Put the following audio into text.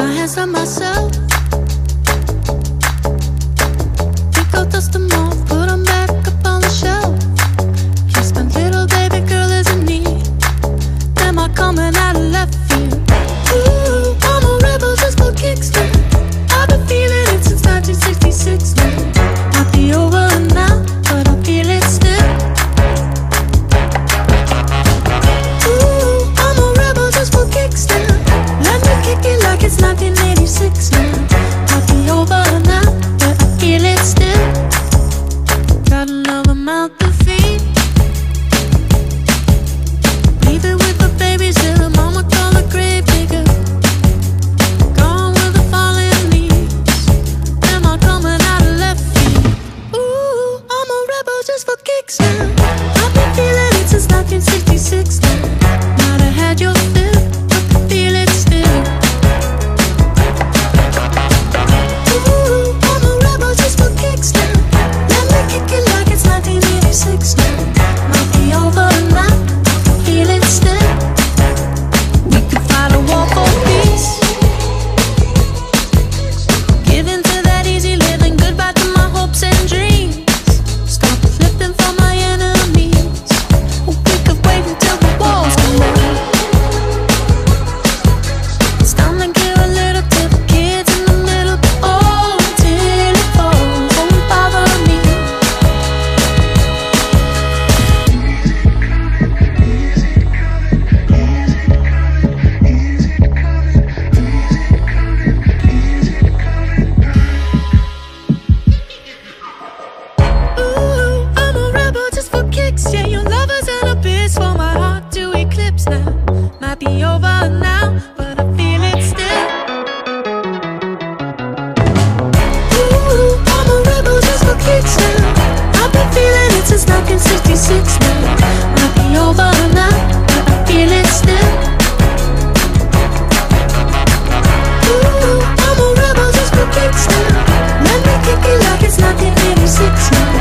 my hands on myself. Pick dust them off, back up on the shelf. Little baby girl is coming out. Out the feet. Even with the baby, did Mama call a grave digger? Gone with the falling leaves. Am I coming out of left field? Ooh, I'm a rebel just for kicks now. six months.